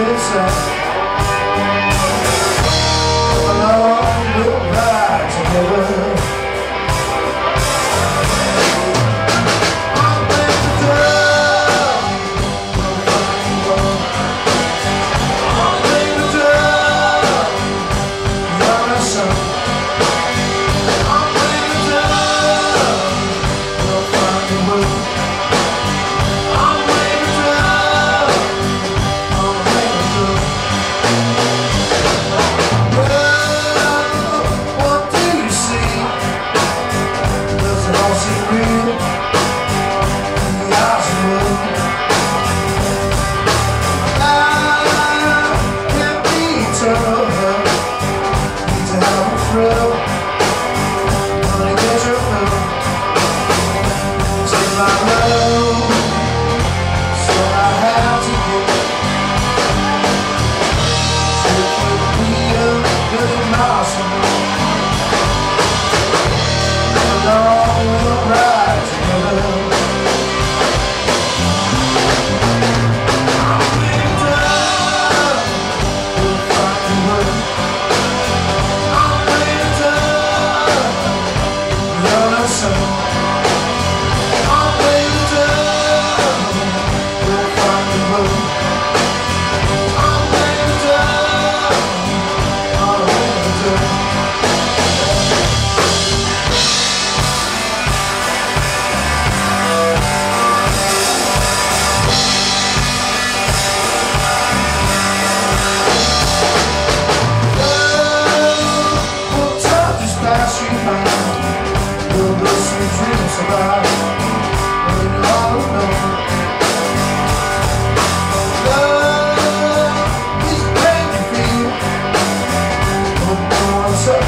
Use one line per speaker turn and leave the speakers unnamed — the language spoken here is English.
It's a